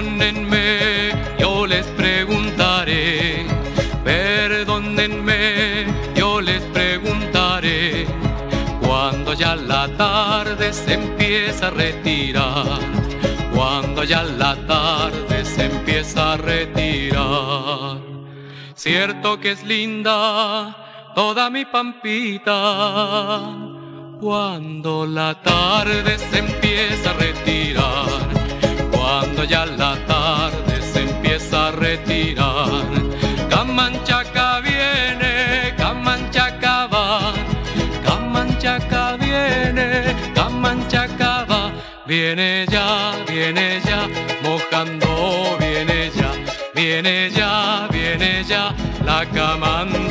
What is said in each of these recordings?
Perdónenme, yo les preguntaré. Perdónenme, yo les preguntaré. Cuando ya la tarde se empieza a retirar. Cuando ya la tarde se empieza a retirar. Cierto que es linda toda mi pampita. Cuando la tarde se empieza a retirar, cuando ya la tarde se empieza a retirar, Camanchaca viene, Camanchaca va, Camanchaca viene, Camanchaca va, viene ya, viene ya, mojando, viene ya, viene ya, viene ya, la Camanchaquita.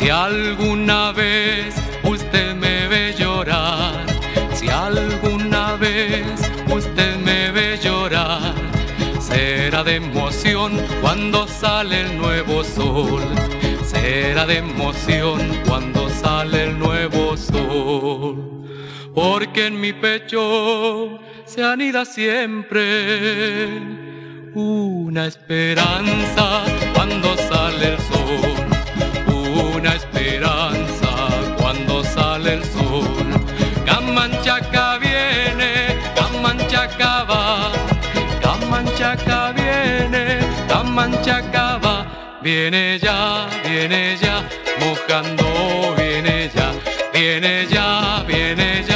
Si alguna vez usted me ve llorar, si alguna vez usted me ve llorar, será de emoción cuando sale el nuevo sol, será de emoción cuando sale el nuevo sol, porque en mi pecho se anida siempre una esperanza cuando sale el sol La Camanchaca viene, la Camanchaca va, Camanchaca viene, Camanchaca va, viene ya, viene ya, mojando, viene ya, viene ya, viene ya.